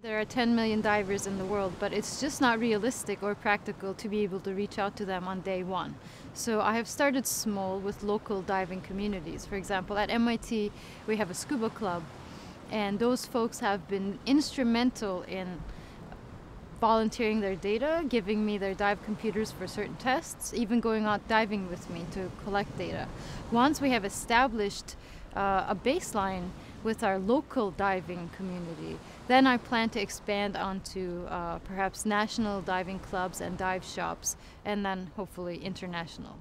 There are 10 million divers in the world, but it's just not realistic or practical to be able to reach out to them on day one. So I have started small with local diving communities. For example, at MIT, we have a scuba club, and those folks have been instrumental in volunteering their data, giving me their dive computers for certain tests, even going out diving with me to collect data. Once we have established uh, a baseline with our local diving community. Then I plan to expand onto uh, perhaps national diving clubs and dive shops, and then hopefully international.